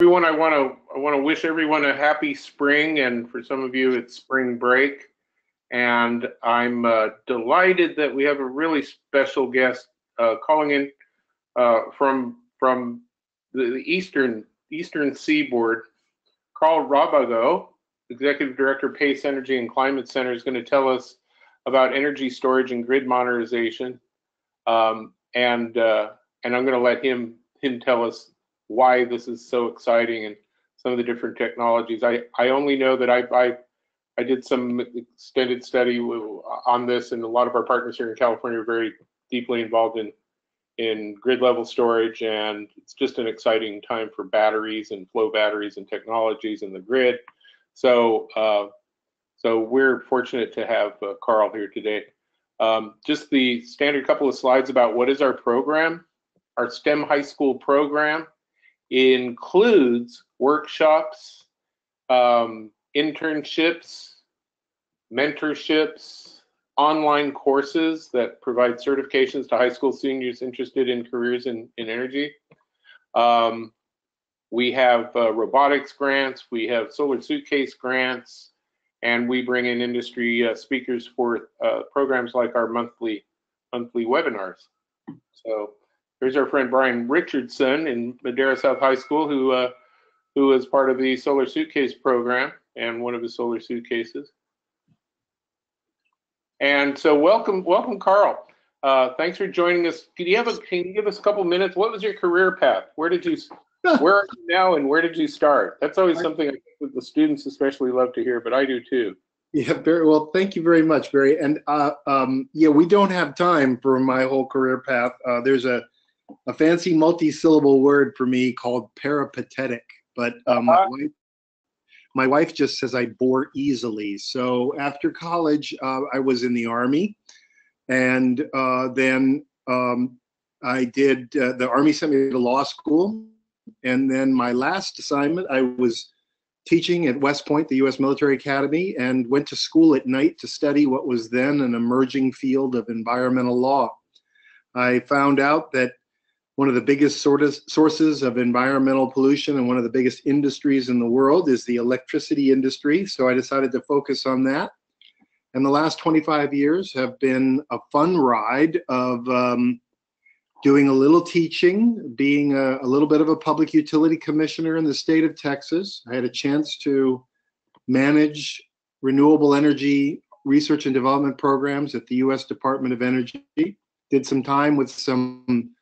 everyone, I want to I want to wish everyone a happy spring, and for some of you, it's spring break. And I'm uh, delighted that we have a really special guest uh, calling in uh, from from the, the, eastern eastern seaboard. Karl Rabago, Executive Director, Pace Energy and Climate Center, is going to tell us about energy storage and grid modernization. Um, and uh, and I'm going to let him him tell us why this is so exciting and some of the different technologies. I, I only know that I, I, I did some extended study on this, and a lot of our partners here in California are very deeply involved in in grid level storage, and it's just an exciting time for batteries and flow batteries and technologies in the grid. So, uh, so we're fortunate to have uh, Karl here today. Um, just the standard couple of slides about what is our program, our STEM high school program includes workshops, um, internships, mentorships, online courses that provide certifications to high school seniors interested in careers in, in energy. Um, we have uh, robotics grants, we have solar suitcase grants, and we bring in industry uh, speakers for uh, programs like our monthly monthly webinars. So Here's our friend Brian Richardson in Madera South High School, who uh, who is part of the Solar Suitcase program and one of the solar suitcases. And so, welcome, welcome, Karl. Uh, thanks for joining us. Can you have a, Can you give us a couple minutes? What was your career path? Where did you Where are you now, and where did you start? That's always something I think the students especially love to hear, but I do too. Yeah, very well. Thank you very much, Barry. And uh, um, yeah, we don't have time for my whole career path. Uh, there's a a fancy multi-syllable word for me called peripatetic, but um, my, uh-huh. wife, my wife just says I bore easily. So after college, uh, I was in the army, and uh, then um, I did uh, the army sent me to law school, and then my last assignment I was teaching at West Point, the U.S. Military Academy, and went to school at night to study what was then an emerging field of environmental law. I found out that one of the biggest sources of environmental pollution and one of the biggest industries in the world is the electricity industry. So I decided to focus on that. And the last 25 years have been a fun ride of um, doing a little teaching, being a, a, little bit of a public utility commissioner in the state of Texas. I had a chance to manage renewable energy research and development programs at the US Department of Energy. Did some time with some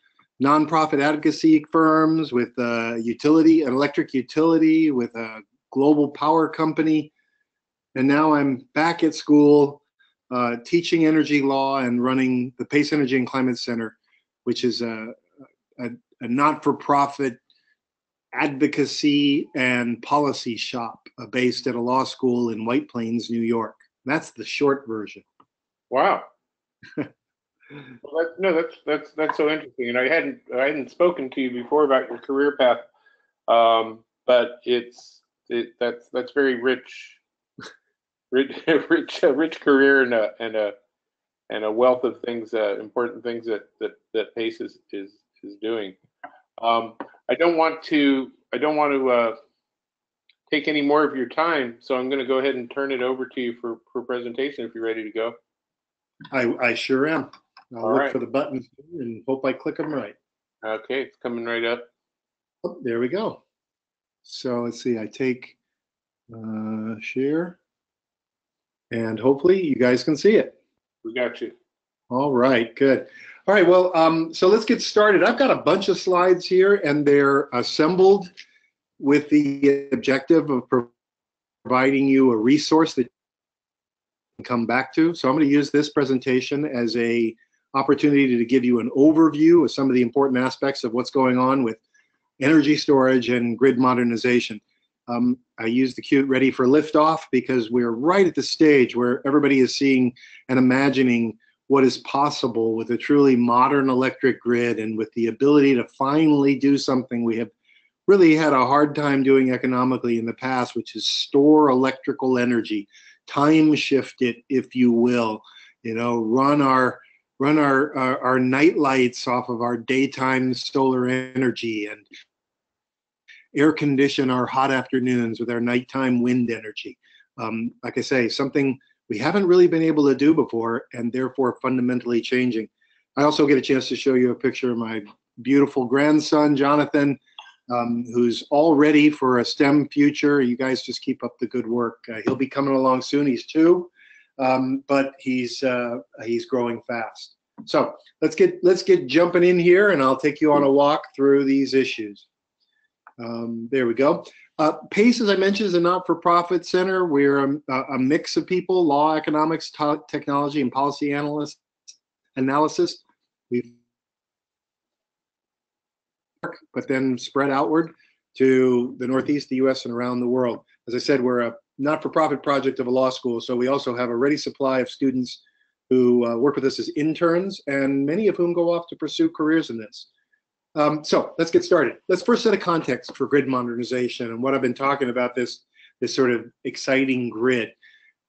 nonprofit advocacy firms, with a utility, an electric utility, with a global power company. And now I'm back at school uh, teaching energy law and running the Pace Energy and Climate Center, which is a, a, a not for profit advocacy and policy shop uh, based at a law school in White Plains, New York. That's the short version. Wow. Well, that's, no, that's that's that's so interesting, and I hadn't I hadn't spoken to you before about your career path, um, but it's it, that's that's very rich, rich rich rich career and a and a and a wealth of things, uh, important things that that that Pace is is is doing. Um, I don't want to I don't want to uh, take any more of your time, so I'm going to go ahead and turn it over to you for for presentation if you're ready to go. I I sure am. I'll All look right. for the buttons and hope I click them right. Okay, it's coming right up. Oh, there we go. So let's see, I take uh, share and hopefully you guys can see it. We got you. All right, good. All right, well, um, so let's get started. I've got a bunch of slides here and they're assembled with the objective of providing you a resource that you can come back to. So I'm going to use this presentation as a opportunity to give you an overview of some of the important aspects of what's going on with energy storage and grid modernization. Um, I use the cute ready for liftoff because we're right at the stage where everybody is seeing and imagining what is possible with a truly modern electric grid and with the ability to finally do something we have really had a hard time doing economically in the past, which is store electrical energy, time shift it, if you will, you know, run our run our, our, our night lights off of our daytime solar energy and air condition our hot afternoons with our nighttime wind energy. Um, like I say, something we haven't really been able to do before and therefore fundamentally changing. I also get a chance to show you a picture of my beautiful grandson, Jonathan, um, who's all ready for a STEM future. You guys just keep up the good work. Uh, he'll be coming along soon. He's two, um, but he's uh, he's growing fast. So let's get let's get jumping in here, and I'll take you on a walk through these issues. Um, there we go. Uh, PACE, as I mentioned, is a not-for-profit center. We're a, a, mix of people: law, economics, technology, and policy analysts, analysis. We've but then spread outward to the Northeast, the US, and around the world. As I said, we're a not for profit project of a law school, so we also have a ready supply of students who uh, work with us as interns, and many of whom go off to pursue careers in this. Um, so let's get started. Let's first set a context for grid modernization and what I've been talking about this, this sort of exciting grid.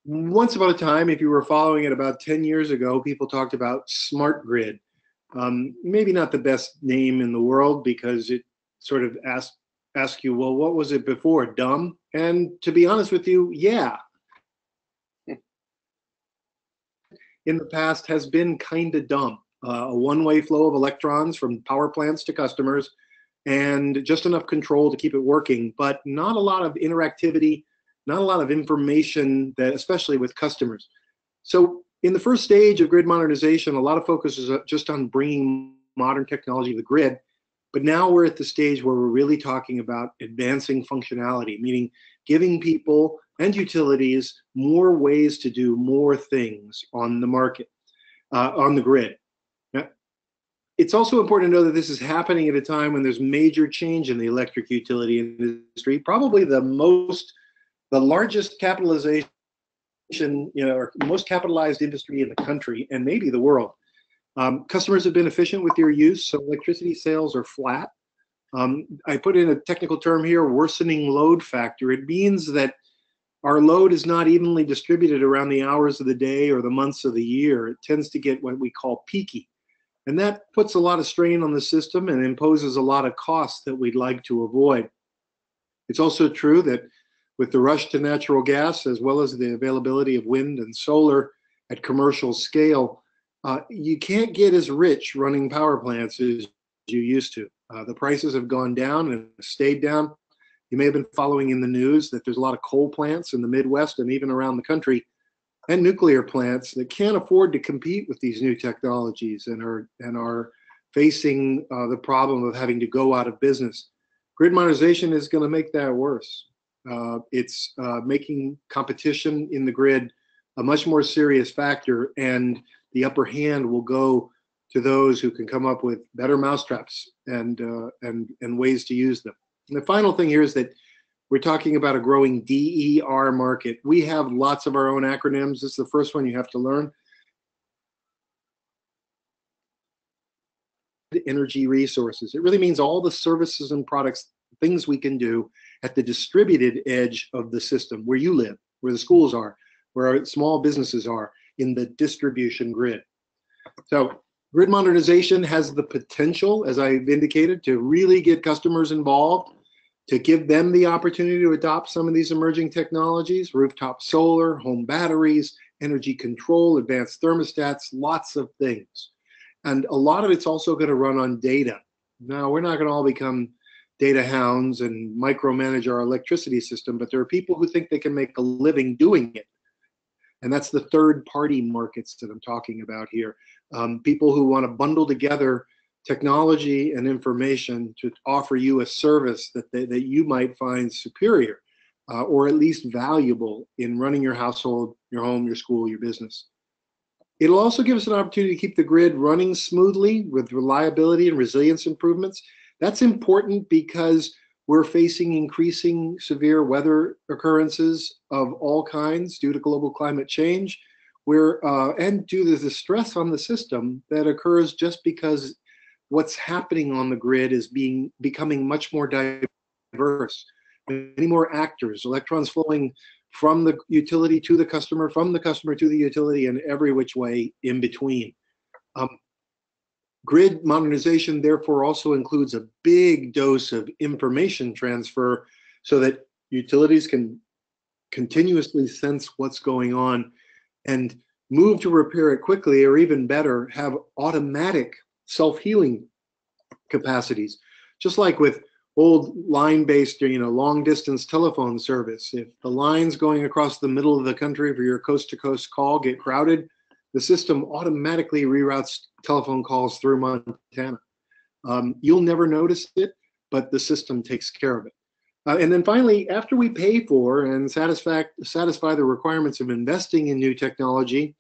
Once upon a time, if you were following it about 10 years ago, people talked about smart grid. Um, maybe not the best name in the world because it sort of asks ask you, well, what was it before? Dumb? And to be honest with you, yeah. In the past has been kind of dumb. Uh, a one-way flow of electrons from power plants to customers and just enough control to keep it working, but not a lot of interactivity, not a lot of information that, especially with customers. So in the first stage of grid modernization, a lot of focus is uh, just on bringing modern technology to the grid. But now we're at the stage where we're really talking about advancing functionality, meaning giving people and utilities more ways to do more things on the market, uh, on the grid. Now, it's also important to know that this is happening at a time when there's major change in the electric utility industry, probably the most, the largest capitalization you know, or most capitalized industry in the country and maybe the world. Um, customers have been efficient with their use, so electricity sales are flat. Um, I put in a technical term here, worsening load factor. It means that our load is not evenly distributed around the hours of the day or the months of the year. It tends to get what we call peaky. And that puts a lot of strain on the system and imposes a lot of costs that we'd like to avoid. It's also true that with the rush to natural gas, as well as the availability of wind and solar at commercial scale, uh, you can't get as rich running power plants as you used to. Uh, the prices have gone down and stayed down. You may have been following in the news that there's a lot of coal plants in the Midwest and even around the country, and nuclear plants that can't afford to compete with these new technologies and are and are facing uh, the problem of having to go out of business. Grid modernization is going to make that worse. Uh, it's uh, making competition in the grid a much more serious factor, and the upper hand will go to those who can come up with better mousetraps and uh, and and ways to use them. And the final thing here is that we're talking about a growing DER market. We have lots of our own acronyms. This is the first one you have to learn. Energy resources. It really means all the services and products, things we can do at the distributed edge of the system where you live, where the schools are, where our small businesses are in the distribution grid. So grid modernization has the potential, as I've indicated, to really get customers involved, to give them the opportunity to adopt some of these emerging technologies, rooftop solar, home batteries, energy control, advanced thermostats, lots of things. And a lot of it's also going to run on data. Now, we're not going to all become data hounds and micromanage our electricity system, but there are people who think they can make a living doing it. And that's the third party markets that I'm talking about here. Um, people who want to bundle together technology and information to offer you a service that, they, that you might find superior uh, or at least valuable in running your household, your home, your school, your business. It'll also give us an opportunity to keep the grid running smoothly with reliability and resilience improvements that's important because we're facing increasing severe weather occurrences of all kinds due to global climate change, where uh, and due to the stress on the system that occurs just because what's happening on the grid is being becoming much more diverse. Many more actors, electrons flowing from the utility to the customer, from the customer to the utility, and every which way in between. Um, grid modernization, therefore, also includes a big dose of information transfer so that utilities can continuously sense what's going on and move to repair it quickly, or even better, have automatic self healing capacities. Just like with old line based, you know, long distance telephone service, if the lines going across the middle of the country for your coast to coast call get crowded, the system automatically reroutes telephone calls through Montana. Um, you'll never notice it, but the system takes care of it. Uh, and then finally, after we pay for and satisfy, satisfy the requirements of investing in new technology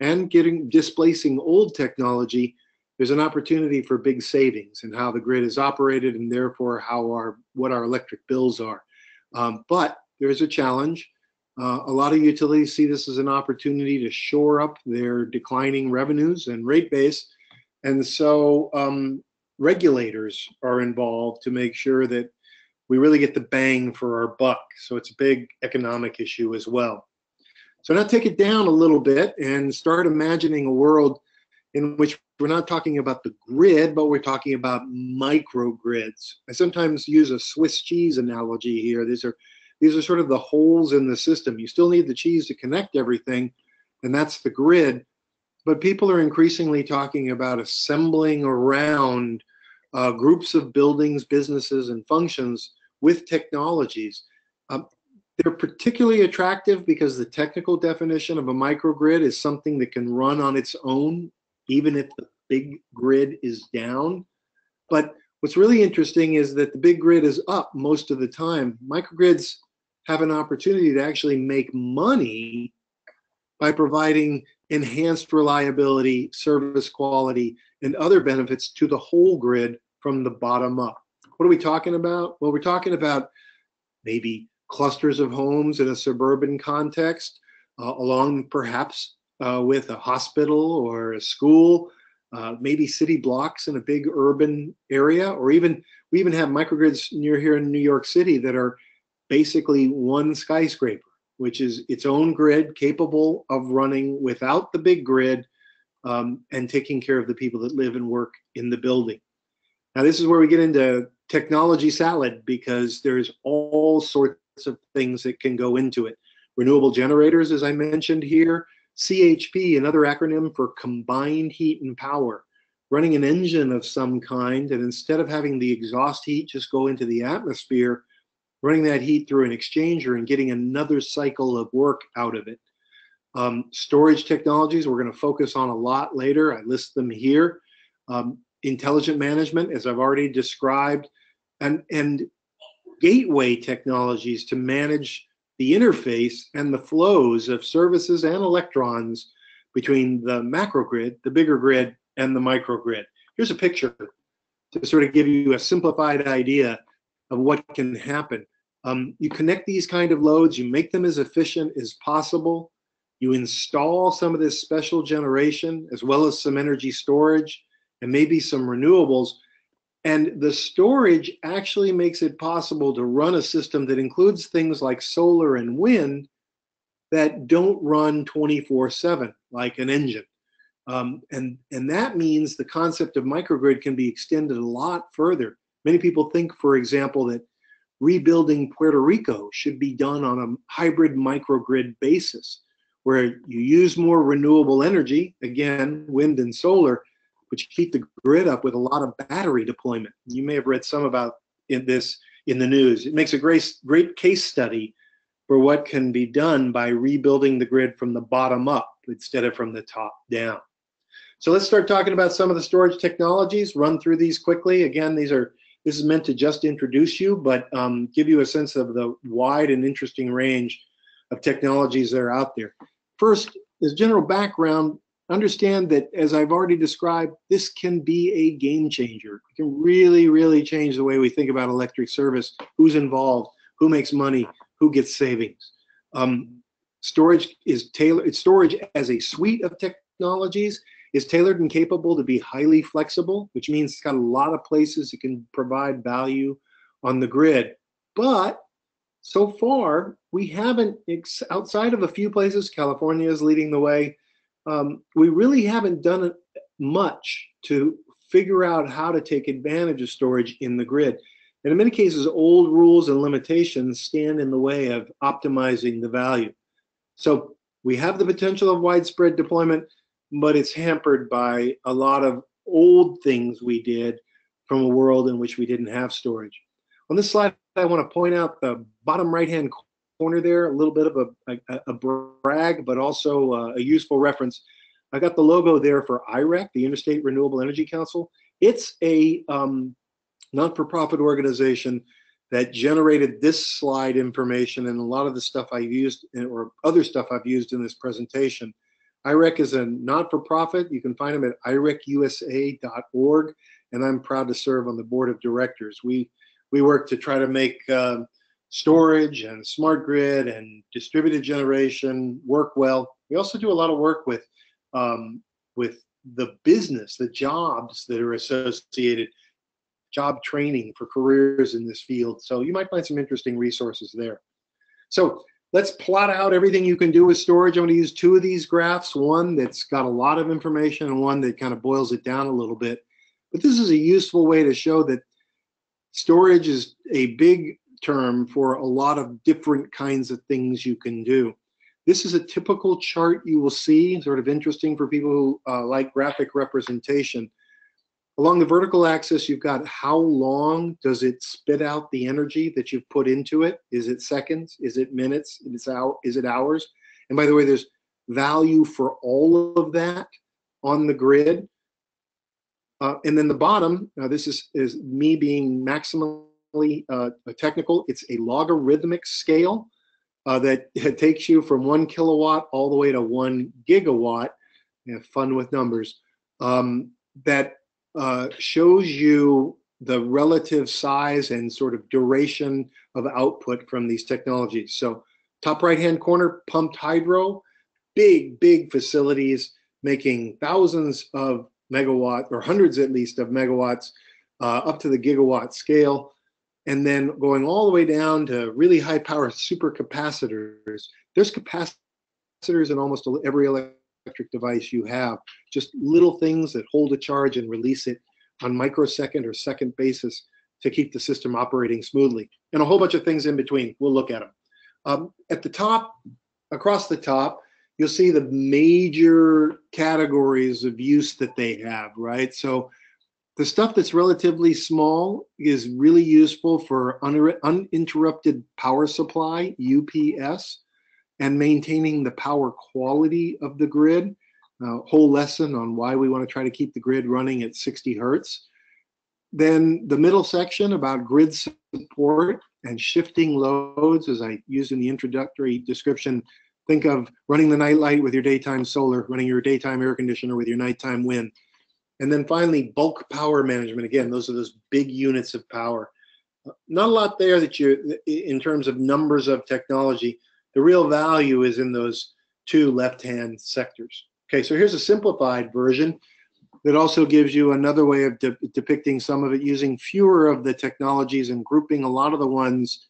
and getting displacing old technology, there's an opportunity for big savings in how the grid is operated and therefore how our what our electric bills are. Um, but there's a challenge. Uh, a lot of utilities see this as an opportunity to shore up their declining revenues and rate base. And so um, regulators are involved to make sure that we really get the bang for our buck. So it's a big economic issue as well. So now take it down a little bit and start imagining a world in which we're not talking about the grid, but we're talking about microgrids. I sometimes use a Swiss cheese analogy here. These are these are sort of the holes in the system. You still need the cheese to connect everything, and that's the grid. But people are increasingly talking about assembling around uh, groups of buildings, businesses, and functions with technologies. Um, they're particularly attractive because the technical definition of a microgrid is something that can run on its own, even if the big grid is down. But what's really interesting is that the big grid is up most of the time. Microgrids have an opportunity to actually make money by providing enhanced reliability, service quality, and other benefits to the whole grid from the bottom up. What are we talking about? Well, we're talking about maybe clusters of homes in a suburban context, uh, along perhaps uh, with a hospital or a school, uh, maybe city blocks in a big urban area, or even we even have microgrids near here in New York City that are basically one skyscraper, which is its own grid capable of running without the big grid um, and taking care of the people that live and work in the building. Now, this is where we get into technology salad because there's all sorts of things that can go into it. Renewable generators, as I mentioned here, CHP, another acronym for combined heat and power, running an engine of some kind, and instead of having the exhaust heat just go into the atmosphere, running that heat through an exchanger and getting another cycle of work out of it. Um, storage technologies, we're going to focus on a lot later. I list them here. Um, intelligent management, as I've already described, and, and gateway technologies to manage the interface and the flows of services and electrons between the macro grid, the bigger grid, and the microgrid. Here's a picture to sort of give you a simplified idea of what can happen. Um, you connect these kind of loads, you make them as efficient as possible. You install some of this special generation as well as some energy storage and maybe some renewables. And the storage actually makes it possible to run a system that includes things like solar and wind that don't run 24 7 like an engine. Um, and, and that means the concept of microgrid can be extended a lot further. Many people think, for example, that rebuilding Puerto Rico should be done on a hybrid microgrid basis, where you use more renewable energy, again, wind and solar, but you keep the grid up with a lot of battery deployment. You may have read some about in this in the news. It makes a great, great case study for what can be done by rebuilding the grid from the bottom up instead of from the top down. So let's start talking about some of the storage technologies, run through these quickly. Again, these are this is meant to just introduce you, but um, give you a sense of the wide and interesting range of technologies that are out there. First, as general background, understand that as I've already described, this can be a game changer. It can really, really change the way we think about electric service, who's involved, who makes money, who gets savings. Um, storage is tailored, storage as a suite of technologies is tailored and capable to be highly flexible, which means it's got a lot of places it can provide value on the grid. But so far, we haven't, outside of a few places, California is leading the way, um, we really haven't done much to figure out how to take advantage of storage in the grid. And in many cases, old rules and limitations stand in the way of optimizing the value. So we have the potential of widespread deployment, but it's hampered by a lot of old things we did from a world in which we didn't have storage. On this slide, I want to point out the bottom right-hand corner there, a little bit of a, a, a brag, but also uh, a useful reference. I got the logo there for IREC, the Interstate Renewable Energy Council. It's a um, not-for-profit organization that generated this slide information and a lot of the stuff I used or other stuff I've used in this presentation. IREC is a not-for-profit. You can find them at irecusa.org, and I'm proud to serve on the board of directors. We we work to try to make uh, storage and smart grid and distributed generation work well. We also do a lot of work with um, with the business, the jobs that are associated job training for careers in this field. So you might find some interesting resources there. So let's plot out everything you can do with storage. I'm going to use two of these graphs, one that's got a lot of information and one that kind of boils it down a little bit. But this is a useful way to show that storage is a big term for a lot of different kinds of things you can do. This is a typical chart you will see, sort of interesting for people who uh, like graphic representation. Along the vertical axis, you've got how long does it spit out the energy that you've put into it? Is it seconds? Is it minutes? Is it, out, is it hours? And by the way, there's value for all of that on the grid. Uh, and then the bottom, uh, this is, is me being maximally uh, technical. It's a logarithmic scale uh, that takes you from one kilowatt all the way to one gigawatt. Have fun with numbers. Um, that uh, shows you the relative size and sort of duration of output from these technologies. So top right-hand corner, pumped hydro, big, big facilities making thousands of megawatt or hundreds at least of megawatts uh, up to the gigawatt scale. And then going all the way down to really high power supercapacitors. There's capacitors in almost every electric device you have, just little things that hold a charge and release it on microsecond or second basis to keep the system operating smoothly. And a whole bunch of things in between. We'll look at them. Um, at the top, across the top, you'll see the major categories of use that they have, right? So the stuff that's relatively small is really useful for uninterrupted power supply, UPS and maintaining the power quality of the grid. A whole lesson on why we want to try to keep the grid running at 60 hertz. Then the middle section about grid support and shifting loads, as I used in the introductory description, think of running the night light with your daytime solar, running your daytime air conditioner with your nighttime wind. And then finally, bulk power management. Again, those are those big units of power. Not a lot there that you, in terms of numbers of technology, the real value is in those two left-hand sectors. Okay, so here's a simplified version that also gives you another way of de depicting some of it using fewer of the technologies and grouping a lot of the ones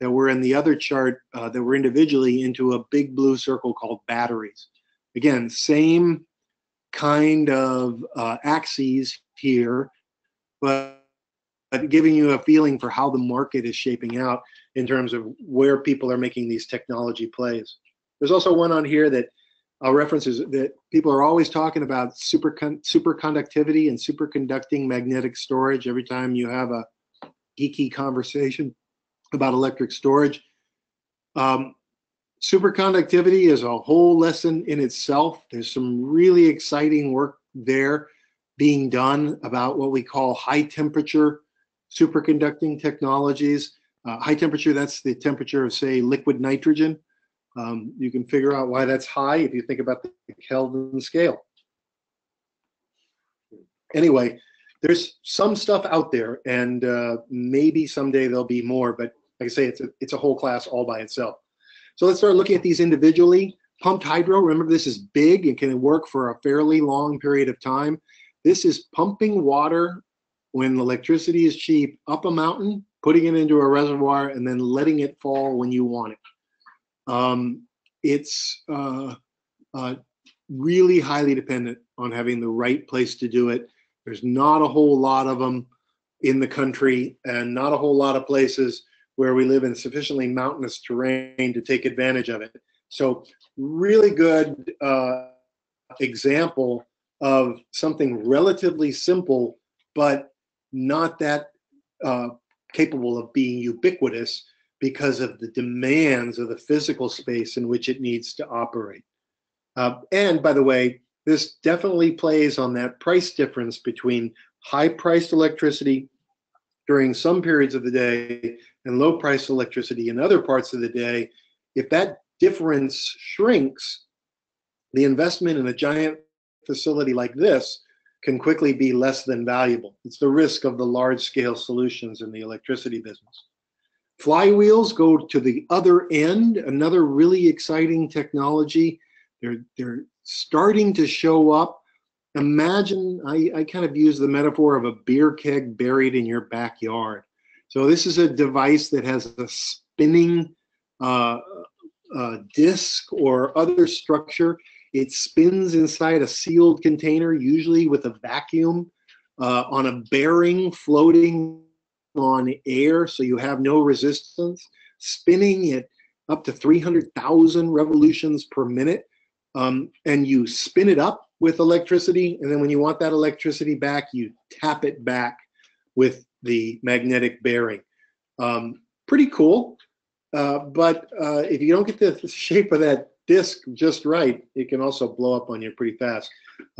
that were in the other chart uh, that were individually into a big blue circle called batteries. Again, same kind of uh, axes here, but, but giving you a feeling for how the market is shaping out in terms of where people are making these technology plays. There's also one on here that I'll reference is that people are always talking about super superconductivity and superconducting magnetic storage every time you have a geeky conversation about electric storage. Um, superconductivity is a whole lesson in itself. There's some really exciting work there being done about what we call high temperature superconducting technologies. Uh, high temperature, that's the temperature of, say, liquid nitrogen. Um, you can figure out why that's high if you think about the Kelvin scale. Anyway, there's some stuff out there, and uh, maybe someday there'll be more, but like I say, it's a, it's a whole class all by itself. So let's start looking at these individually. Pumped hydro, remember this is big and can work for a fairly long period of time. This is pumping water when electricity is cheap up a mountain putting it into a reservoir, and then letting it fall when you want it. Um, it's uh, uh, really highly dependent on having the right place to do it. There's not a whole lot of them in the country and not a whole lot of places where we live in sufficiently mountainous terrain to take advantage of it. So really good uh, example of something relatively simple, but not that uh, capable of being ubiquitous because of the demands of the physical space in which it needs to operate. Uh, and by the way, this definitely plays on that price difference between high priced electricity during some periods of the day and low priced electricity in other parts of the day. If that difference shrinks, the investment in a giant facility like this can quickly be less than valuable. It's the risk of the large scale solutions in the electricity business. Flywheels go to the other end, another really exciting technology. They're, they're starting to show up. Imagine, I, I kind of use the metaphor of a beer keg buried in your backyard. So this is a device that has a spinning uh, uh, disc or other structure. It spins inside a sealed container, usually with a vacuum, uh, on a bearing floating on air, so you have no resistance, spinning at up to 300,000 revolutions per minute. Um, and you spin it up with electricity, and then when you want that electricity back, you tap it back with the magnetic bearing. Um, pretty cool. Uh, but uh, if you don't get the shape of that disc just right, it can also blow up on you pretty fast.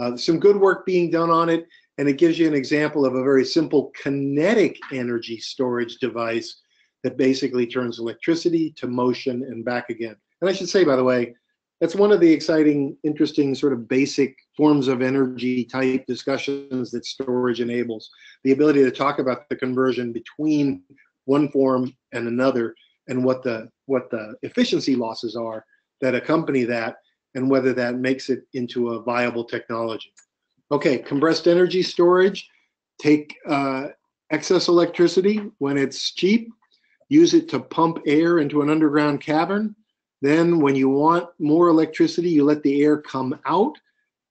Uh, some good work being done on it, and it gives you an example of a very simple kinetic energy storage device that basically turns electricity to motion and back again. And I should say, by the way, that's one of the exciting, interesting, sort of basic forms of energy type discussions that storage enables the ability to talk about the conversion between one form and another and what the what the efficiency losses are that accompany that and whether that makes it into a viable technology. Okay, compressed energy storage, take uh, excess electricity when it's cheap, use it to pump air into an underground cavern. Then when you want more electricity, you let the air come out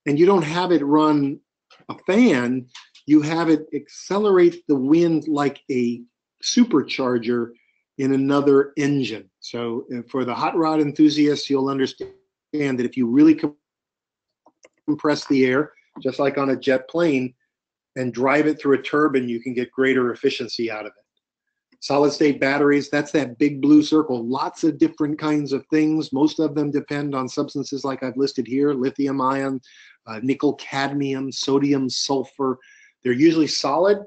and you don't have it run a fan, you have it accelerate the wind like a supercharger in another engine. So for the hot rod enthusiasts, you'll understand that if you really compress the air, just like on a jet plane, and drive it through a turbine, you can get greater efficiency out of it. Solid state batteries, that's that big blue circle. Lots of different kinds of things. Most of them depend on substances like I've listed here lithium ion, uh, nickel, cadmium, sodium, sulfur. They're usually solid,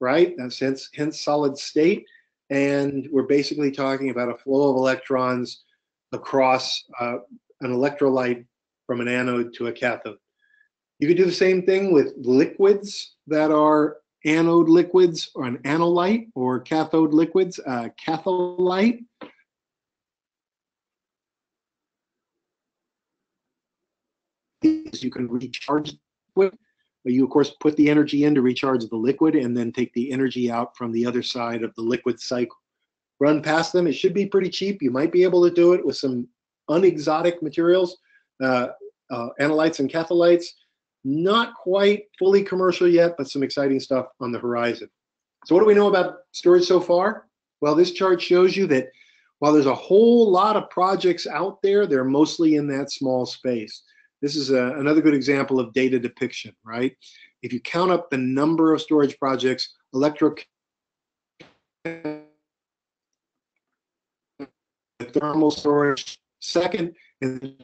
right? Hence, hence solid state and we're basically talking about a flow of electrons across uh, an electrolyte from an anode to a cathode. You could do the same thing with liquids that are anode liquids or an anolyte or cathode liquids, uh, catholyte. You can recharge liquid you of course put the energy in to recharge the liquid and then take the energy out from the other side of the liquid cycle. Run past them. It should be pretty cheap. You might be able to do it with some unexotic materials, uh, uh, anolytes and catholytes. Not quite fully commercial yet, but some exciting stuff on the horizon. So what do we know about storage so far? Well, this chart shows you that while there's a whole lot of projects out there, they're mostly in that small space. This is a, another good example of data depiction, right? If you count up the number of storage projects, electro thermal storage second, and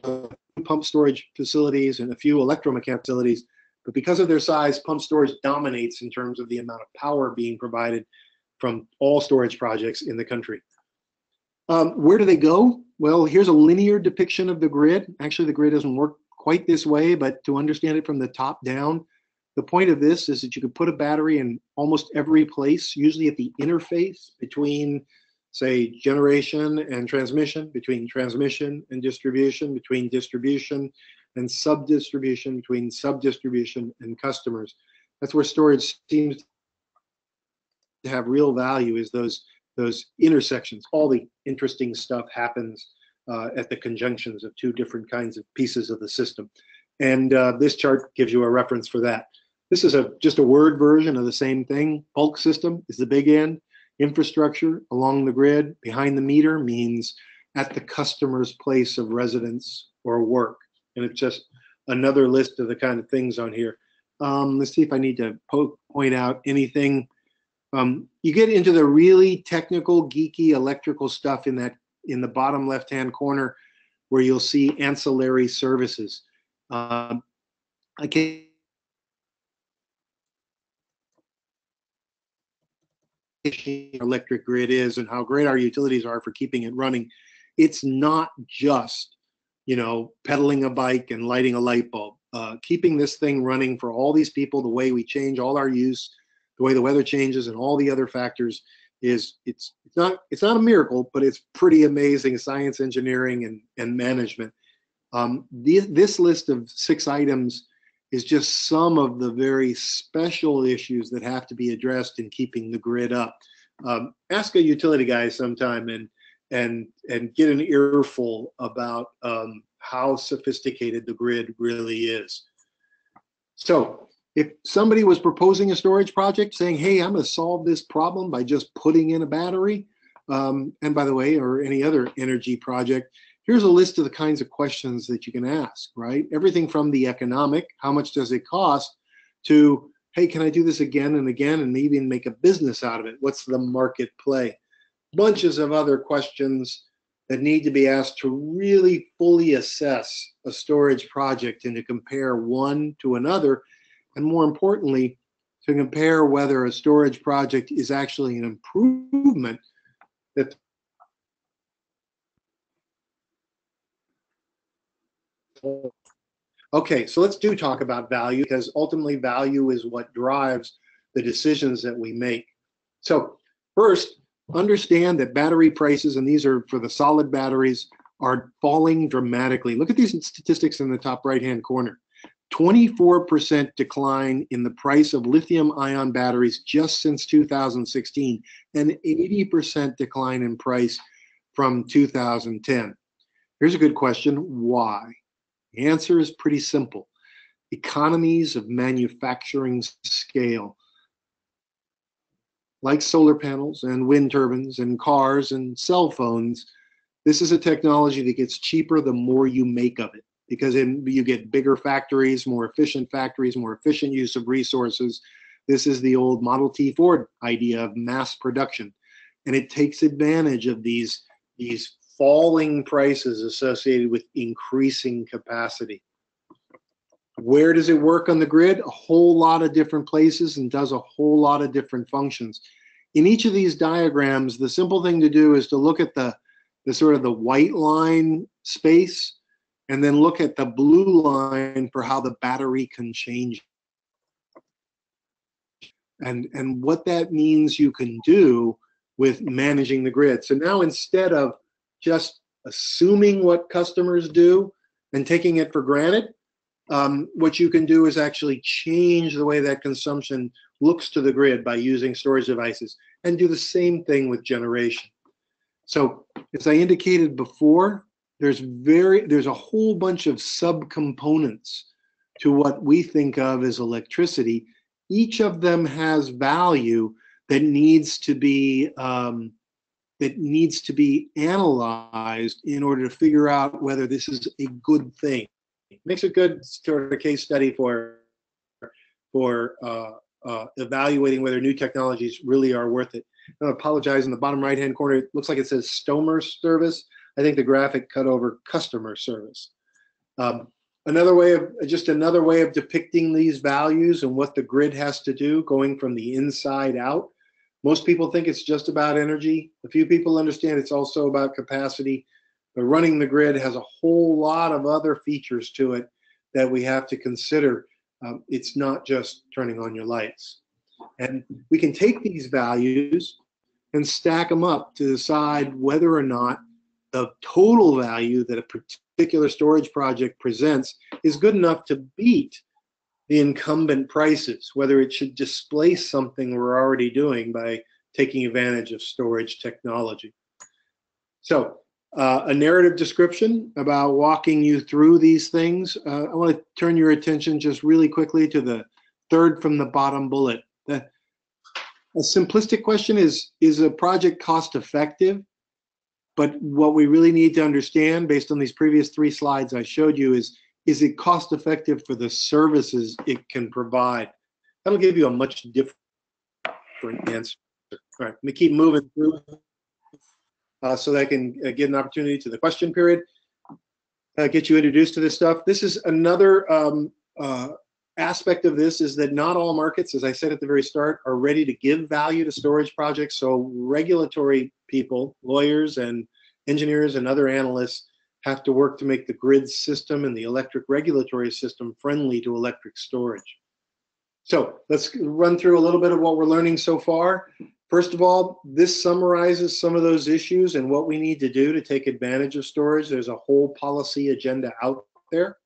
pump storage facilities and a few electromechanical facilities. But because of their size, pump storage dominates in terms of the amount of power being provided from all storage projects in the country. Um, where do they go? Well, here's a linear depiction of the grid. Actually, the grid doesn't work quite this way, but to understand it from the top down, the point of this is that you could put a battery in almost every place, usually at the interface between, say, generation and transmission, between transmission and distribution, between distribution and sub-distribution, between sub-distribution and customers. That's where storage seems to have real value is those those intersections. All the interesting stuff happens uh, at the conjunctions of two different kinds of pieces of the system. And uh, this chart gives you a reference for that. This is a just a word version of the same thing. Bulk system is the big end. Infrastructure along the grid, behind the meter means at the customer's place of residence or work. And it's just another list of the kind of things on here. Um, let's see if I need to po- point out anything. Um, you get into the really technical, geeky electrical stuff in that in the bottom left-hand corner, where you'll see ancillary services. Um, I can't electric grid is and how great our utilities are for keeping it running. It's not just, you know, pedaling a bike and lighting a light bulb. Uh, keeping this thing running for all these people, the way we change all our use, the way the weather changes, and all the other factors is it's it's not it's not a miracle, but it's pretty amazing science, engineering, and and management. Um, the, this list of six items is just some of the very special issues that have to be addressed in keeping the grid up. Um, ask a utility guy sometime and and and get an earful about um, how sophisticated the grid really is. So if somebody was proposing a storage project saying, hey, I'm going to solve this problem by just putting in a battery, um, and by the way, or any other energy project, here's a list of the kinds of questions that you can ask, right? Everything from the economic, how much does it cost, to, hey, can I do this again and again and maybe make a business out of it? What's the market play? Bunches of other questions that need to be asked to really fully assess a storage project and to compare one to another. And more importantly, to compare whether a storage project is actually an improvement that Okay, so let's do talk about value because ultimately value is what drives the decisions that we make. So first, understand that battery prices, and these are for the solid batteries, are falling dramatically. Look at these statistics in the top right-hand corner. 24% decline in the price of lithium ion batteries just since 2016, and 80% decline in price from 2010. Here's a good question why? The answer is pretty simple economies of manufacturing scale. Like solar panels and wind turbines and cars and cell phones, this is a technology that gets cheaper the more you make of it because you get bigger factories, more efficient factories, more efficient use of resources. This is the old Model T Ford idea of mass production. And it takes advantage of these, these falling prices associated with increasing capacity. Where does it work on the grid? A whole lot of different places and does a whole lot of different functions. In each of these diagrams, the simple thing to do is to look at the, the sort of the white line space and then look at the blue line for how the battery can change. And, and what that means you can do with managing the grid. So now instead of just assuming what customers do and taking it for granted. Um, what you can do is actually change the way that consumption looks to the grid by using storage devices and do the same thing with generation. So as I indicated before, there's very there's a whole bunch of subcomponents to what we think of as electricity. Each of them has value that needs to be um, that needs to be analyzed in order to figure out whether this is a good thing. Makes a good sort of case study for for uh, uh, evaluating whether new technologies really are worth it. I apologize in the bottom right hand corner. It looks like it says Stomer service. I think the graphic cut over customer service. Um, another way of just another way of depicting these values and what the grid has to do, going from the inside out most people think it's just about energy. A few people understand it's also about capacity. But running the grid has a whole lot of other features to it that we have to consider. Um, it's not just turning on your lights. And we can take these values and stack them up to decide whether or not the total value that a particular storage project presents is good enough to beat the incumbent prices, whether it should displace something we're already doing by taking advantage of storage technology. So uh, a narrative description about walking you through these things. Uh, I want to turn your attention just really quickly to the, third from the bottom bullet. The, a simplistic question is, is a project cost effective? But what we really need to understand based on these previous three slides I showed you is, is it cost effective for the services it can provide? That'll give you a much different answer. All right, let me keep moving through uh, so that I can uh, get an opportunity to the question period, uh, get you introduced to this stuff. This is another um, uh, aspect of this is that not all markets, as I said at the very start, are ready to give value to storage projects. So regulatory people, lawyers and engineers and other analysts have to work to make the grid system and the electric regulatory system friendly to electric storage. So let's run through a little bit of what we're learning so far. First of all, this summarizes some of those issues and what we need to do to take advantage of storage. There's a whole policy agenda out there.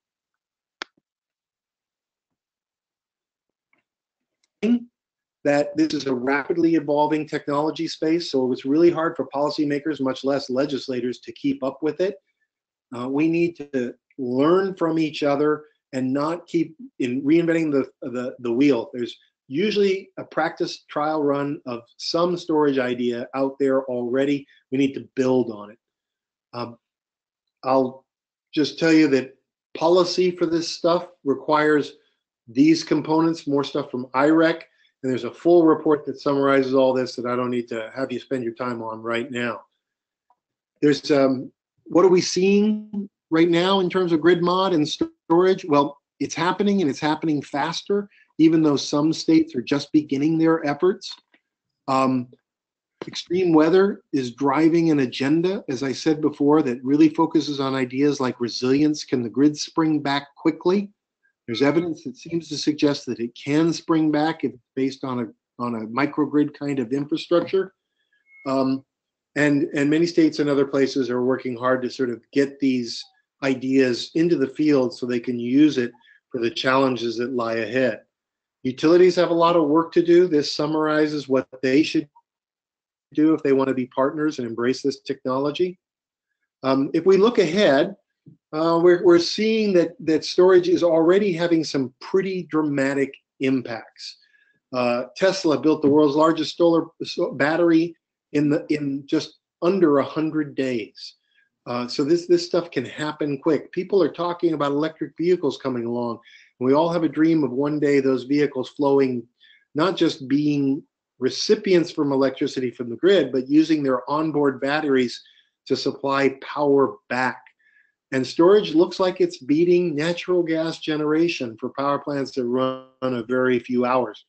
That this is a rapidly evolving technology space, so it's really hard for policymakers, much less legislators, to keep up with it. Uh, we need to learn from each other and not keep in reinventing the, the, the wheel. There's usually a practice trial run of some storage idea out there already. We need to build on it. Um, I'll just tell you that policy for this stuff requires these components, more stuff from IREC, and there's a full report that summarizes all this that I don't need to have you spend your time on right now. There's um, what are we seeing right now in terms of grid mod and storage? Well, it's happening and it's happening faster, even though some states are just beginning their efforts. Um, extreme weather is driving an agenda, as I said before, that really focuses on ideas like resilience. Can the grid spring back quickly? There's evidence that seems to suggest that it can spring back if based on a on a microgrid kind of infrastructure. Um, and and many states and other places are working hard to sort of get these ideas into the field so they can use it for the challenges that lie ahead. Utilities have a lot of work to do. This summarizes what they should do if they want to be partners and embrace this technology. Um, if we look ahead, uh, we're, we're seeing that, that storage is already having some pretty dramatic impacts. Uh, Tesla built the world's largest solar battery in the in just under a hundred days. Uh, so this this stuff can happen quick. People are talking about electric vehicles coming along. And we all have a dream of one day those vehicles flowing, not just being recipients from electricity from the grid, but using their onboard batteries to supply power back and storage looks like it's beating natural gas generation for power plants that run a very few hours.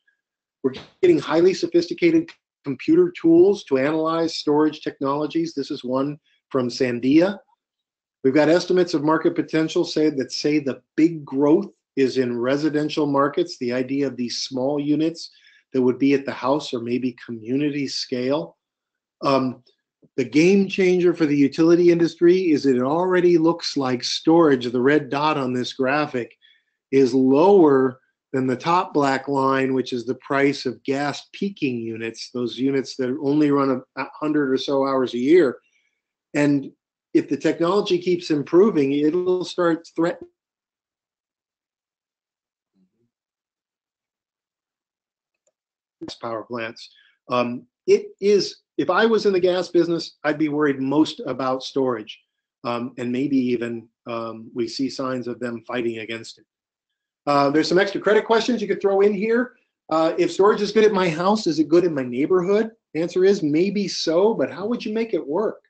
We're getting highly sophisticated computer tools to analyze storage technologies. This is one from Sandia. We've got estimates of market potential say that say the big growth is in residential markets, the idea of these small units that would be at the house or maybe community scale. Um, the game changer for the utility industry is it already looks like storage, the red dot on this graphic, is lower than the top black line, which is the price of gas peaking units, those units that only run a 100 or so hours a year. And if the technology keeps improving, it'll start threatening power plants. Um, it is if I was in the gas business, I'd be worried most about storage. Um, and maybe even um, we see signs of them fighting against it. Uh, there's some extra credit questions you could throw in here. Uh, if storage is good at my house, is it good in my neighborhood? Answer is maybe so, but how would you make it work?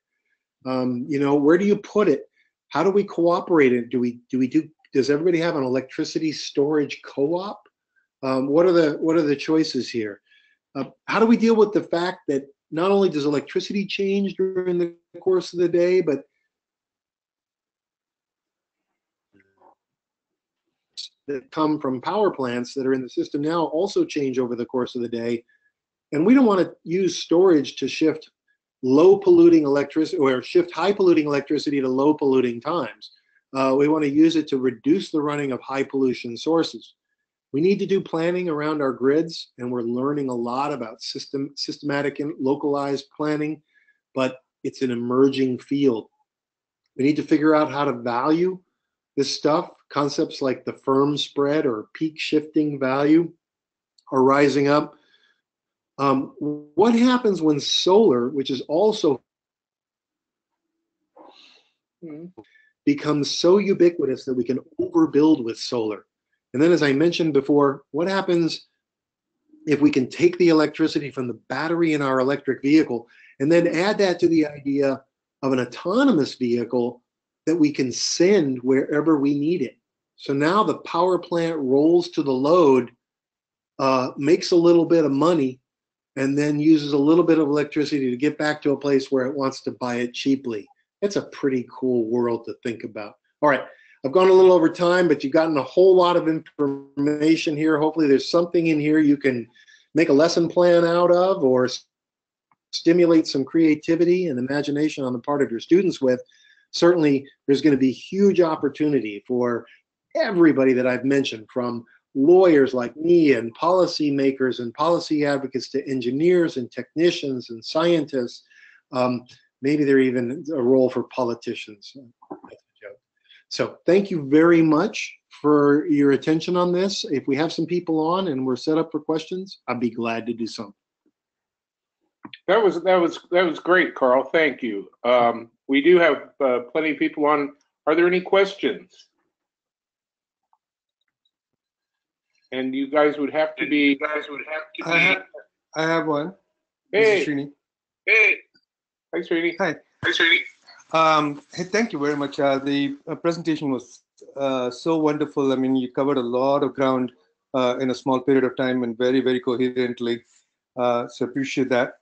Um, you know, where do you put it? How do we cooperate? It? Do we do we do? Does everybody have an electricity storage co-op? Um, what are the what are the choices here? Uh, how do we deal with the fact that not only does electricity change during the course of the day, but that come from power plants that are in the system now also change over the course of the day. And we don't want to use storage to shift low polluting electricity or shift high polluting electricity to low polluting times. Uh, we want to use it to reduce the running of high pollution sources. We need to do planning around our grids, and we're learning a lot about system, systematic and localized planning, but it's an emerging field. We need to figure out how to value this stuff, concepts like the firm spread or peak shifting value. are rising up. Um, what happens when solar, which is also Mhm. becomes so ubiquitous that we can overbuild with solar? And then, as I mentioned before, what happens if we can take the electricity from the battery in our electric vehicle and then add that to the idea of an autonomous vehicle that we can send wherever we need it? So now the power plant rolls to the load, uh, makes a little bit of money, and then uses a little bit of electricity to get back to a place where it wants to buy it cheaply. It's a pretty cool world to think about. All right, I've gone a little over time, but you've gotten a whole lot of information here. Hopefully, there's something in here you can make a lesson plan out of or stimulate some creativity and imagination on the part of your students with. Certainly, there's going to be huge opportunity for everybody that I've mentioned, from lawyers like me and policymakers and policy advocates to engineers and technicians and scientists. Um, maybe there even a role for politicians. Joke. So thank you very much for your attention on this. If we have some people on and we're set up for questions, I'd be glad to do some. That was that was that was great, Karl. Thank you. Um, we do have uh, plenty of people on. Are there any questions? And you guys would have to be. guys would have to I have, I have one. This Hey, is Srini. hey. Hi, Srini. Hi. Hi, Srini. Um, hey, thank you very much. Uh, the uh, presentation was uh, so wonderful. I mean, you covered a lot of ground uh, in a small period of time and very, very coherently. Uh, so appreciate that.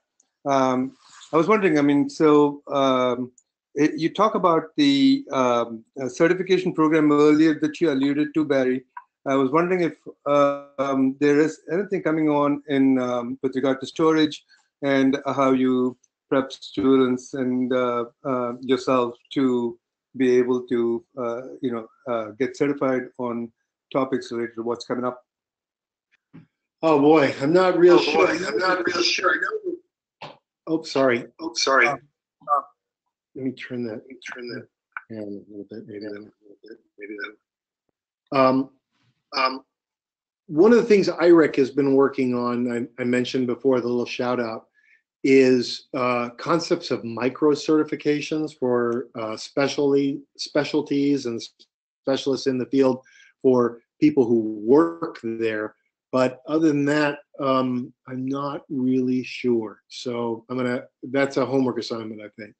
Um, I was wondering, I mean, so um, it, you talk about the um, uh, certification program earlier that you alluded to, Barry. I was wondering if um, there is anything coming on in um, with regard to storage and how you prep students and uh, uh, yourself to be able to, uh, you know, uh, get certified on topics related to what's coming up. Oh boy, I'm not real Oh, sure. boy, I'm not real sure. Oh, sorry. Oh, sorry. Uh, Let me turn that. Let me turn that down a little bit. Maybe down a then. little bit. Maybe then. Um, Um, one of the things IREC has been working on, I, I mentioned before, the little shout out, is uh, concepts of micro certifications for uh, specialty specialties and specialists in the field for people who work there. But other than that, um, I'm not really sure. So I'm gonna. That's a homework assignment, I think.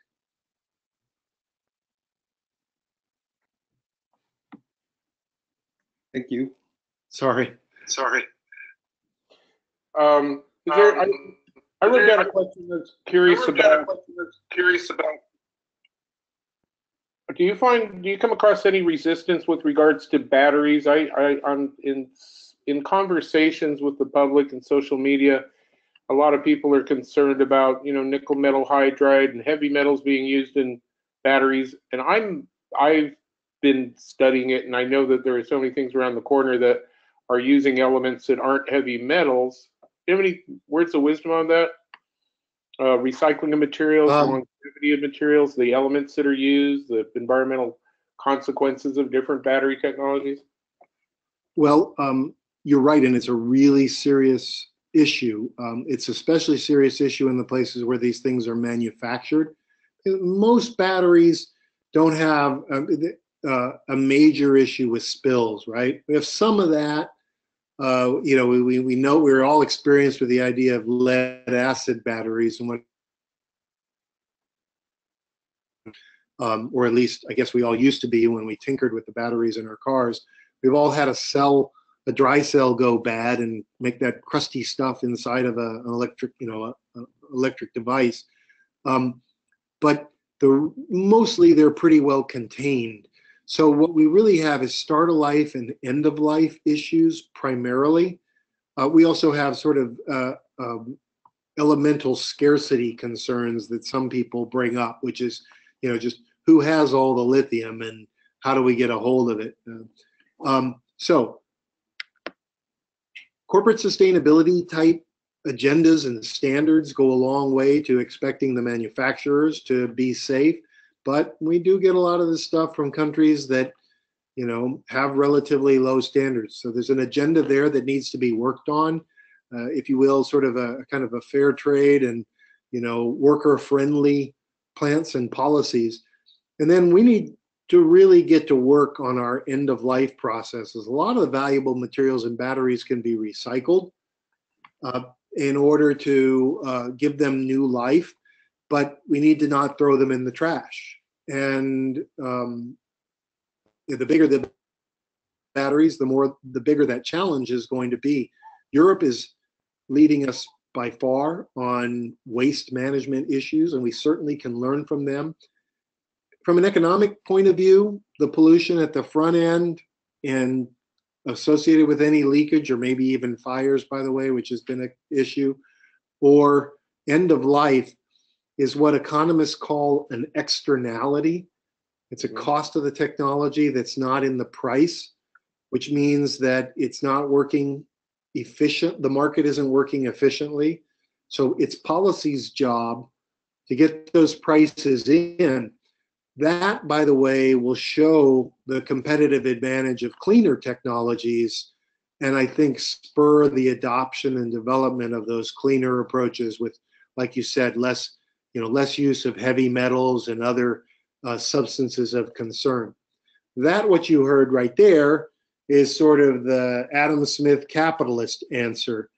Thank you. Sorry. sorry. Um, is there, Um, I wrote there- down a question that's curious I wrote down a about. that's Curious about. Do you find, do you come across any resistance with regards to batteries? I, I, I'm in, in conversations with the public and social media, a lot of people are concerned about, you know, nickel metal hydride and heavy metals being used in batteries. And I'm, I've been studying it and I know that there are so many things around the corner that are using elements that aren't heavy metals. Do you have any words of wisdom on that? Uh, recycling of materials, Um, longevity of materials, the elements that are used, the environmental consequences of different battery technologies? Well, um, you're right, and it's a really serious issue. Um, it's especially serious issue in the places where these things are manufactured. Most batteries don't have um, uh, a major issue with spills, right? We have some of that. Uh, you know, we, we know we're all experienced with the idea of lead acid batteries and what, um, or at least I guess we all used to be when we tinkered with the batteries in our cars. We've all had a cell a dry cell go bad and make that crusty stuff inside of a, an electric, you know, a, a electric device. Um, but the mostly they're pretty well contained. So what we really have is start of life and end of life issues primarily. Uh, we also have sort of uh, um, elemental scarcity concerns that some people bring up, which is, you know, just who has all the lithium and how do we get a hold of it? Uh, um, so corporate sustainability type agendas and standards go a long way to expecting the manufacturers to be safe but we do get a lot of this stuff from countries that you know have relatively low standards so there's an agenda there that needs to be worked on uh, if you will, sort of a, kind of a fair trade and you know worker friendly plants and policies. And then we need to really get to work on our end of life processes. A lot of the valuable materials and batteries can be recycled uh, in order to uh, give them new life, but we need to not throw them in the trash. And um, the bigger the batteries, the more the bigger that challenge is going to be. Europe is leading us by far on waste management issues, and we certainly can learn from them. From an economic point of view, the pollution at the front end and associated with any leakage or maybe even fires, by the way, which has been an issue, or end of life is what economists call an externality. It's a mm-hmm. cost of the technology that's not in the price, which means that it's not working efficient. The market isn't working efficiently. So it's policy's job to get those prices in. That, by the way, will show the competitive advantage of cleaner technologies and I think spur the adoption and development of those cleaner approaches with, like you said, less, you know, less use of heavy metals and other uh, substances of concern. That what you heard right there is sort of the Adam Smith capitalist answer.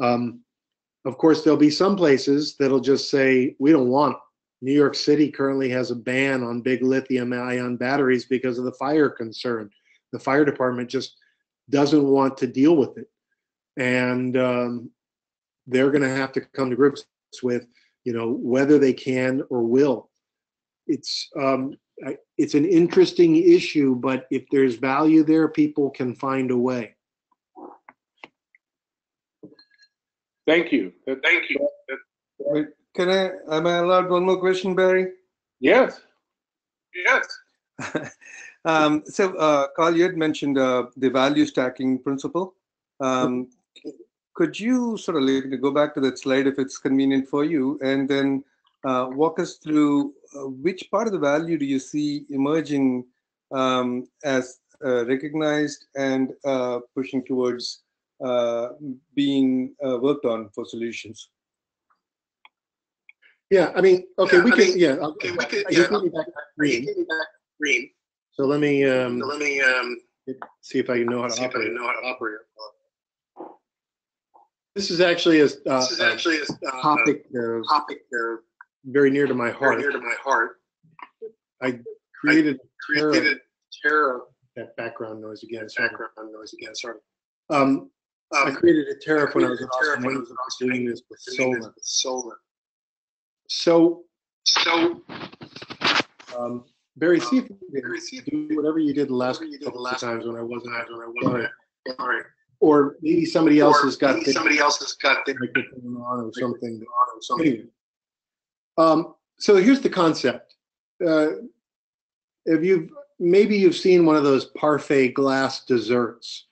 Um, of course, there'll be some places that'll just say, we don't want. New York City currently has a ban on big lithium ion batteries because of the fire concern. The fire department just doesn't want to deal with it. And um, they're going to have to come to grips with, you know, whether they can or will. It's um, it's an interesting issue, but if there's value there, people can find a way. Thank you. Thank you. Wait, Can I, am I allowed one more question, Barry? Yes. Yes. Um, So, uh, Karl, you had mentioned uh, the value stacking principle. Um, Could you sort of like, go back to that slide if it's convenient for you, and then uh, walk us through uh, which part of the value do you see emerging um, as uh, recognized and uh, pushing towards uh, being uh, worked on for solutions? Yeah, I mean, okay, Yeah, we I can, mean, yeah. Okay, we could- I just yeah, need back to green. Green. Green. So let me um, So let me um, see if I know how to see if I know how to operate. This is actually a, uh, This is actually a uh, topic uh, topic very near to my very heart. near to my heart. Created Created terror that background noise again. Sorry. background noise again. Sorry. Um, I Um, created a tariff when I was Austin when I was doing this with this solar. with Solar. So, So, um, Barry, see if you Barry, can do whatever you did the last whatever you did the couple of last times when I wasn't, when I wasn't. Sorry. Or maybe somebody else has got maybe somebody else has got the microphone on or something. on or something. Anyway. Um, so here's the concept. Uh, if you've maybe you've seen one of those parfait glass desserts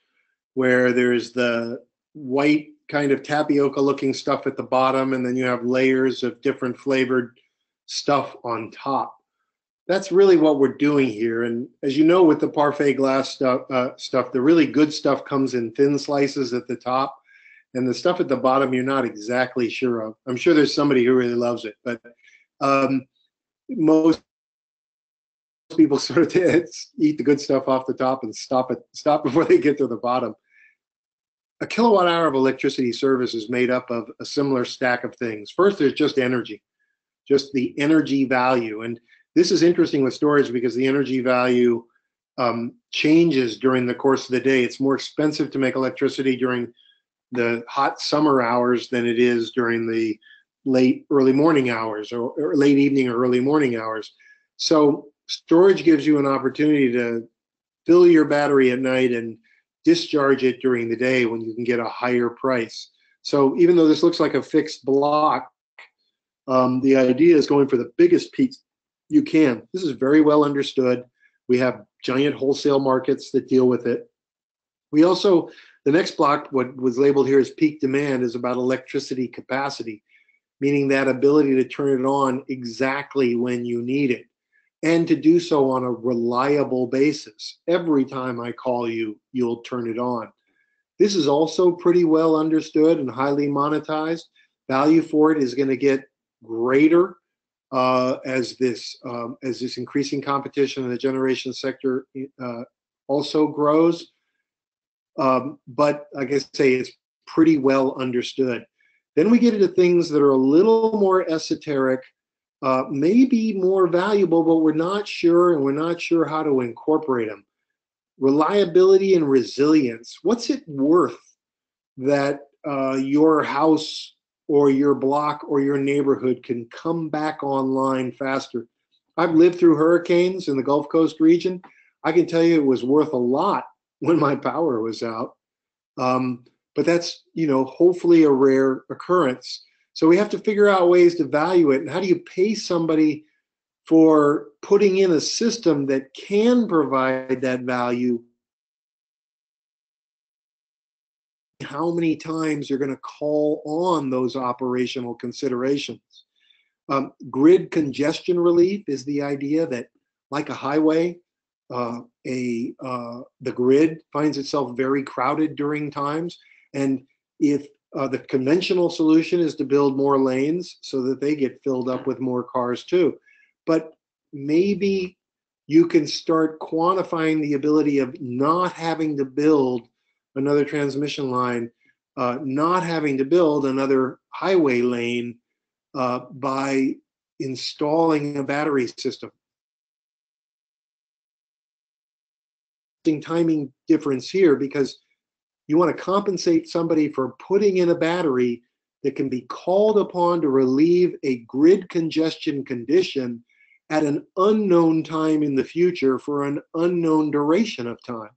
where there's the white kind of tapioca looking stuff at the bottom and then you have layers of different flavored stuff on top. That's really what we're doing here. And as you know, with the parfait glass stuff, uh, stuff, the really good stuff comes in thin slices at the top and the stuff at the bottom you're not exactly sure of. I'm sure there's somebody who really loves it, but um, most people sort of eat the good stuff off the top and stop it stop before they get to the bottom. A kilowatt hour of electricity service is made up of a similar stack of things. First, there's just energy, just the energy value, and this is interesting with storage because the energy value um, changes during the course of the day. It's more expensive to make electricity during the hot summer hours than it is during the late early morning hours or, or late evening or early morning hours. So storage gives you an opportunity to fill your battery at night and discharge it during the day when you can get a higher price. So even though this looks like a fixed block, um, the idea is going for the biggest piece you can. This is very well understood. We have giant wholesale markets that deal with it. We also, the next block, what was labeled here as peak demand, is about electricity capacity, meaning that ability to turn it on exactly when you need it and to do so on a reliable basis. Every time I call you, you'll turn it on. This is also pretty well understood and highly monetized. Value for it is going to get greater uh, as this um, as this increasing competition in the generation sector uh, also grows. Um, but like I say, it's pretty well understood. Then we get into things that are a little more esoteric, uh, maybe more valuable, but we're not sure, and we're not sure how to incorporate them. Reliability and resilience. What's it worth that uh, your house or your block or your neighborhood can come back online faster? I've lived through hurricanes in the Gulf Coast region. I can tell you it was worth a lot when my power was out. Um, but that's you know hopefully a rare occurrence so we have to figure out ways to value it and how do you pay somebody for putting in a system that can provide that value how many times you're going to call on those operational considerations um, grid congestion relief is the idea that like a highway uh, a uh, the grid finds itself very crowded during times and if uh, the conventional solution is to build more lanes so that they get filled up with more cars too. But maybe you can start quantifying the ability of not having to build another transmission line, uh, not having to build another highway lane uh, by installing a battery system. Timing difference here because you want to compensate somebody for putting in a battery that can be called upon to relieve a grid congestion condition at an unknown time in the future for an unknown duration of time.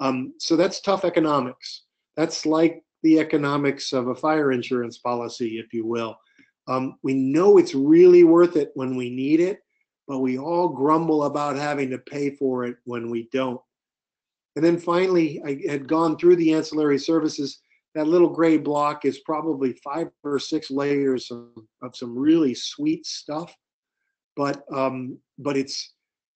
Um, so that's tough economics. That's like the economics of a fire insurance policy, if you will. Um, we know it's really worth it when we need it, but we all grumble about having to pay for it when we don't. And then finally, I had gone through the ancillary services. That little gray block is probably five or six layers of, of some really sweet stuff, but um, but it's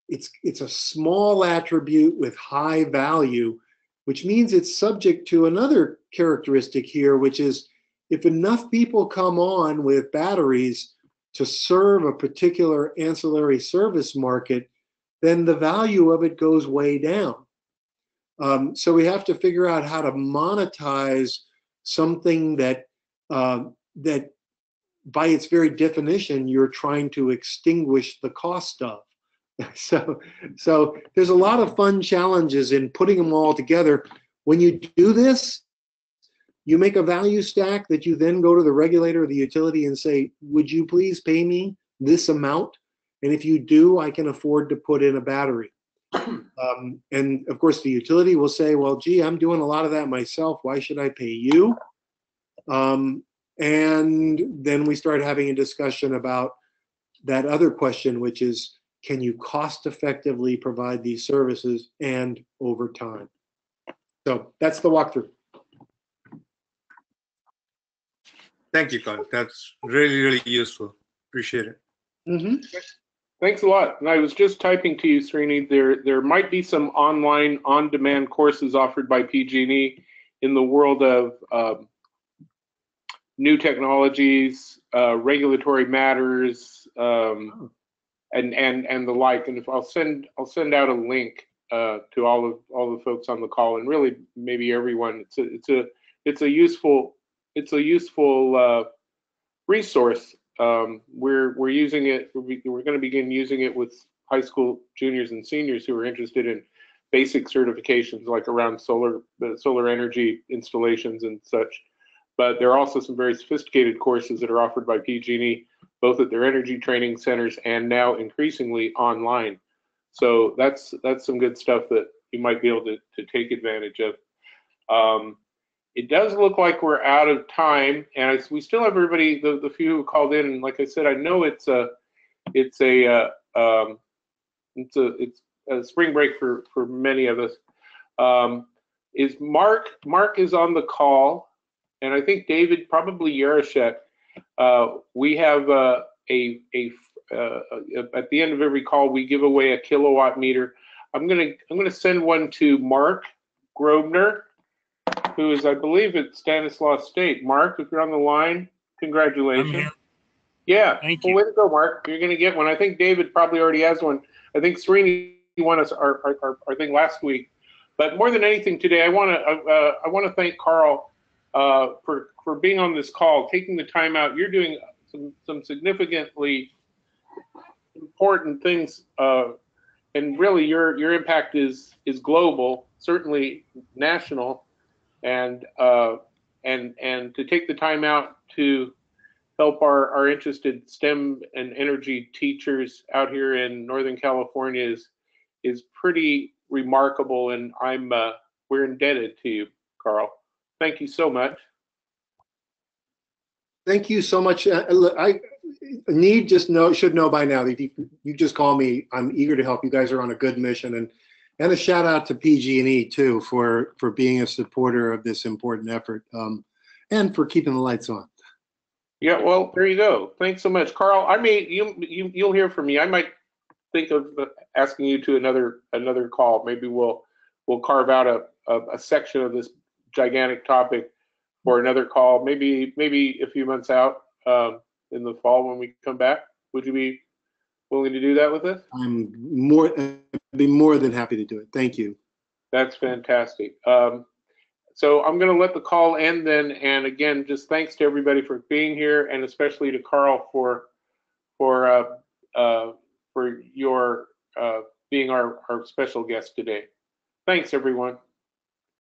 it's it's a small attribute with high value, which means it's subject to another characteristic here, which is if enough people come on with batteries to serve a particular ancillary service market, then the value of it goes way down. Um, so we have to figure out how to monetize something that uh, that by its very definition you're trying to extinguish the cost of. so so there's a lot of fun challenges in putting them all together. When you do this, you make a value stack that you then go to the regulator or the utility and say, would you please pay me this amount? And if you do, I can afford to put in a battery. Um, and of course, the utility will say, well, gee, I'm doing a lot of that myself. Why should I pay you? Um, and then we start having a discussion about that other question, which is, can you cost effectively provide these services and over time? So that's the walkthrough. Thank you, Karl. That's really, really useful. Appreciate it. Mm-hmm. Thanks a lot. And I was just typing to you, Srini, there, there might be some online on-demand courses offered by PG&E in the world of um, new technologies, uh, regulatory matters, um, and, and, and the like. And if I'll send, I'll send out a link uh, to all of, all the folks on the call and really maybe everyone. It's a, it's a, it's a useful, it's a useful uh, resource um, we're we're using it. We're, we're going to begin using it with high school juniors and seniors who are interested in basic certifications like around solar solar energy installations and such. But there are also some very sophisticated courses that are offered by PG&E, both at their energy training centers and now increasingly online. So that's that's some good stuff that you might be able to, to take advantage of. Um, it does look like we're out of time, and I, we still have everybody, the, the few who called in. And like I said, I know it's a, it's a, uh, um, it's a, it's a spring break for for many of us. Um, is Mark? Mark is on the call, and I think David, probably Yaroshek. Uh, we have uh, a a uh, at the end of every call, we give away a kilowatt meter. I'm gonna I'm gonna send one to Mark Grobner, who is, I believe, at Stanislaus State. Mark, if you're on the line, congratulations. Yeah. Thank well, you. way to go, Mark. You're going to get one. I think David probably already has one. I think Srini won us our, our, our, our thing last week. But more than anything today, I want to uh, I want to thank Karl uh, for for being on this call, taking the time out. You're doing some some significantly important things, uh, and really your your impact is is global, certainly national, and uh, and and to take the time out to help our, our interested STEM and energy teachers out here in Northern California is is pretty remarkable, and I'm uh, we're indebted to you, Karl. Thank you so much. Thank you so much. Uh, look, I need just know should know by now that you, you just call me, I'm eager to help. You guys are on a good mission, and and a shout out to PG&E too for for being a supporter of this important effort, um, and for keeping the lights on. Yeah, well, there you go. Thanks so much, Karl. I may you you you'll hear from me. I might think of asking you to another another call. Maybe we'll we'll carve out a a, a section of this gigantic topic for another call. Maybe maybe a few months out um, in the fall when we come back. Would you be willing to do that with us? I'm more I'd be more than happy to do it. Thank you. That's fantastic. Um, so I'm going to let the call end then. And again, just thanks to everybody for being here, and especially to Karl for for uh, uh, for your uh, being our, our special guest today. Thanks, everyone.